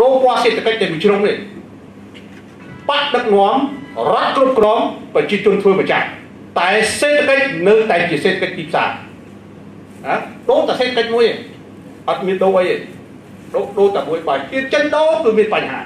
ដូរពណ៌សេដ្ឋកិច្ចតែមួយជ្រុងទេបាក់ដឹកនាំរដ្ឋគ្រប់គ្រងប្រជាជនធ្វើម្ចាស់តែសេដ្ឋកិច្ចនៅតែជាសេដ្ឋកិច្ចទីផ្សារណាដូរតែសេដ្ឋកិច្ចមួយទេអត់មានដូរអីទេដូរដូរតែមួយបើជាតិចិនដូរគឺមានបញ្ហា